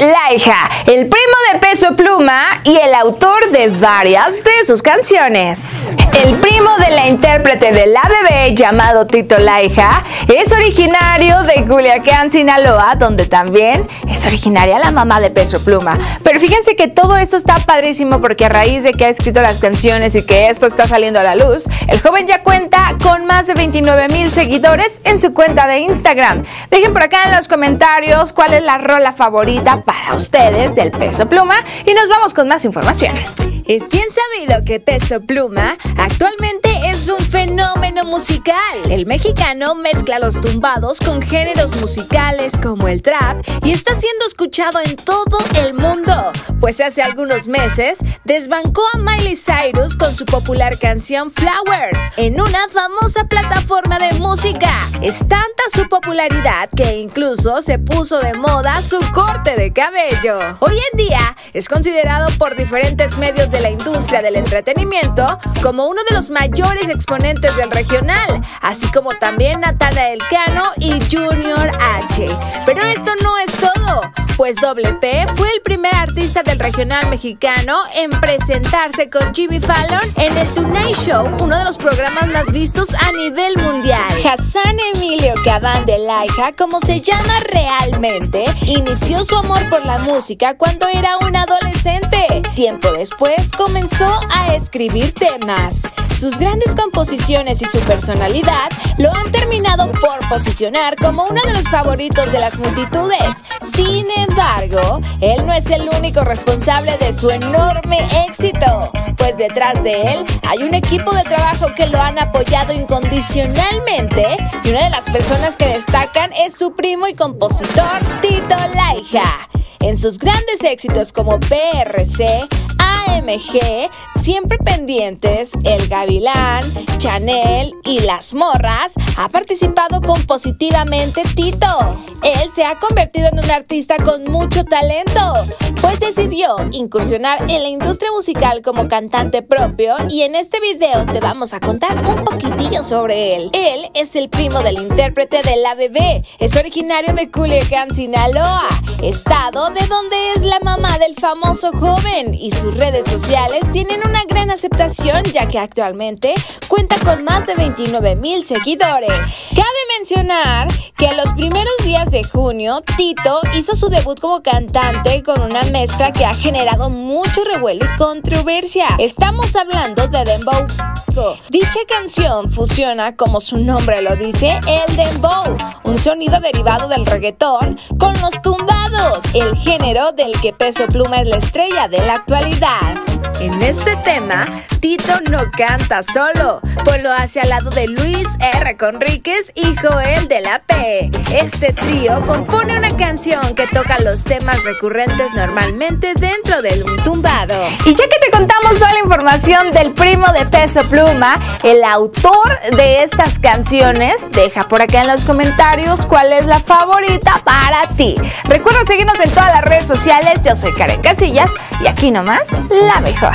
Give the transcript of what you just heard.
Laija, el primo de Peso Pluma y el autor de varias de sus canciones. El primo de la intérprete de La Bebé, llamado Tito Laija, es originario de Culiacán, Sinaloa, donde también es originaria la mamá de Peso Pluma. Pero fíjense que todo esto está padrísimo porque a raíz de que ha escrito las canciones y que esto está saliendo a la luz, el joven ya cuenta con más de 29 mil seguidores en su cuenta de Instagram. Dejen por acá en los comentarios cuál es la rola favorita para ustedes del peso pluma y nos vamos con más información. Es bien sabido que Peso Pluma actualmente es un fenómeno musical. El mexicano mezcla los tumbados con géneros musicales como el trap y está siendo escuchado en todo el mundo, pues hace algunos meses desbancó a Miley Cyrus con su popular canción Flowers en una famosa plataforma de música. Es tanta su popularidad que incluso se puso de moda su corte de cabello. Hoy en día es considerado por diferentes medios de de la industria del entretenimiento como uno de los mayores exponentes del regional, así como también Natana Elcano y Junior H. Pero esto no es pues WP fue el primer artista del regional mexicano en presentarse con Jimmy Fallon en el Tonight Show, uno de los programas más vistos a nivel mundial. Hassan Emilio Cabán de Laija, como se llama realmente, inició su amor por la música cuando era un adolescente. Tiempo después, comenzó a escribir temas. Sus grandes composiciones y su personalidad lo han terminado por posicionar como uno de los favoritos de las multitudes. Sin embargo, él no es el único responsable de su enorme éxito, pues detrás de él hay un equipo de trabajo que lo han apoyado incondicionalmente y una de las personas que destacan es su primo y compositor Tito Laija. En sus grandes éxitos como PRC, AMG, Siempre Pendientes, El Gavilán, Chanel y Las Morras, ha participado compositivamente Tito. Él se ha convertido en un artista con mucho talento, pues decidió incursionar en la industria musical como cantante propio y en este video te vamos a contar un poquitillo sobre él. Él es el primo del intérprete de La Bebé, es originario de Culiacán, Sinaloa, estado de donde es la mamá del famoso joven y sus redes sociales tienen una gran aceptación ya que actualmente cuenta con más de 29 mil seguidores. Cabe mencionar que en los primeros días de junio, Tito hizo su debut como cantante con una mezcla que ha generado mucho revuelo y controversia. Estamos hablando de Dembow. Dicha canción fusiona, como su nombre lo dice, el dembow, un sonido derivado del reggaetón, con los tumbados, el género del que Peso Pluma es la estrella de la actualidad. En este tema, Tito no canta solo, pues lo hace al lado de Luis R. Conríquez y Joel de la P. Este trío compone una que toca los temas recurrentes normalmente dentro de un tumbado. Y ya que te contamos toda la información del primo de Peso Pluma, el autor de estas canciones, deja por acá en los comentarios cuál es la favorita para ti. Recuerda seguirnos en todas las redes sociales. Yo soy Karen Casillas y aquí nomás la mejor.